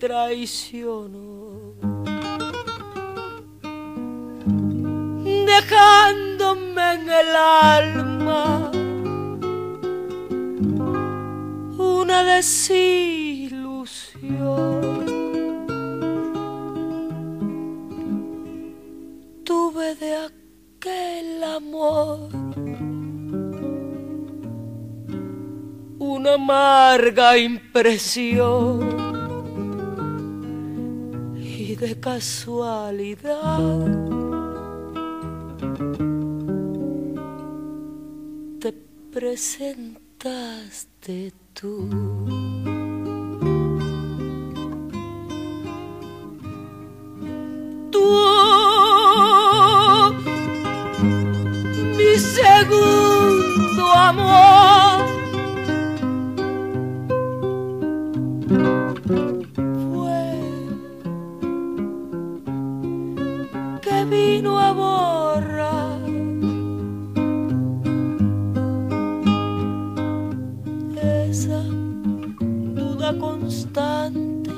traicionó, dejándome en el alma una desilusión. Tuve de aquel amor una amarga impresión de casualidad te presentaste tú. Duda constante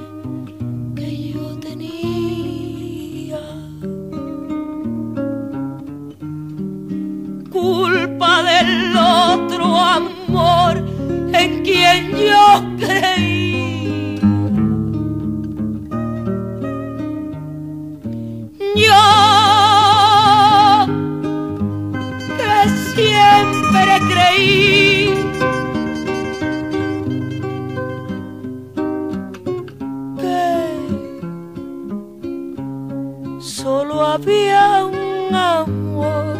que yo tenía. Culpa del otro amor en quien yo creí. Yo que siempre creí solo había un amor.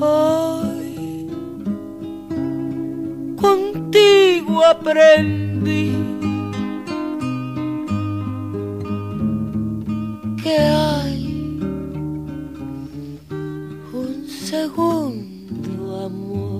Hoy contigo aprendí que hay un segundo amor.